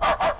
Arr, arr,